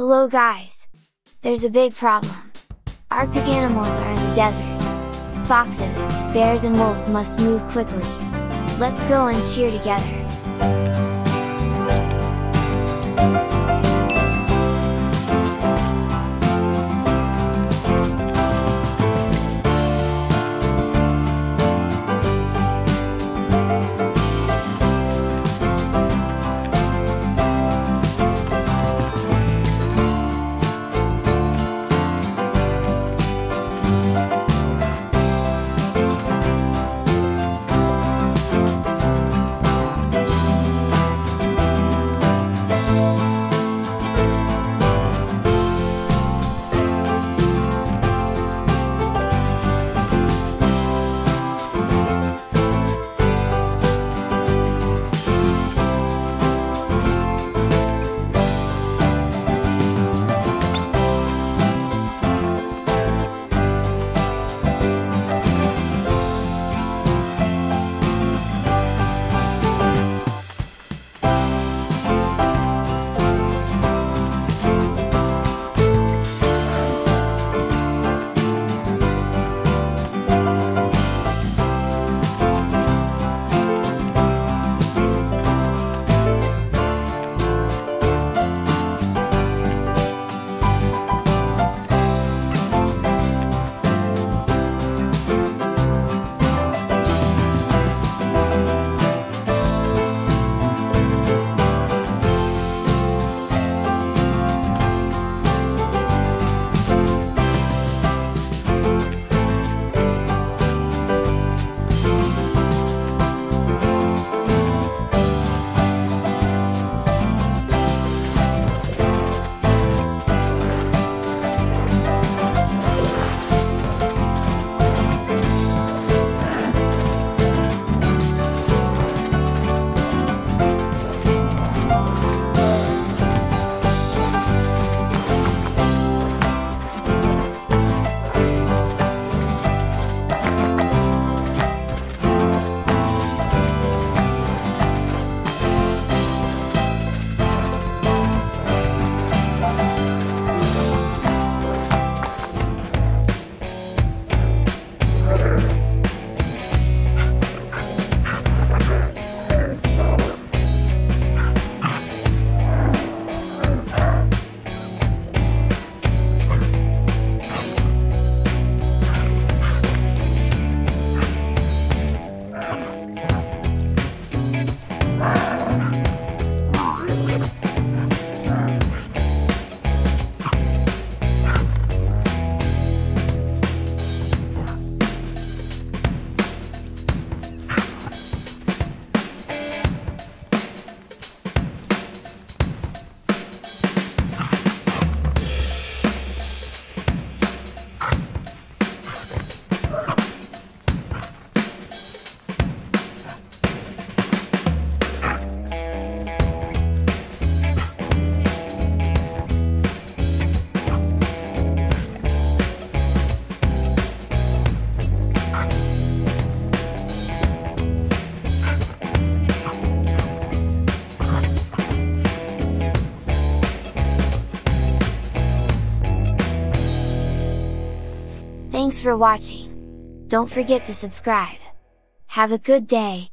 Hello guys! There's a big problem. Arctic animals are in the desert. Foxes, bears and wolves must move quickly. Let's go and cheer together. Thanks for watching. Don't forget to subscribe. Have a good day.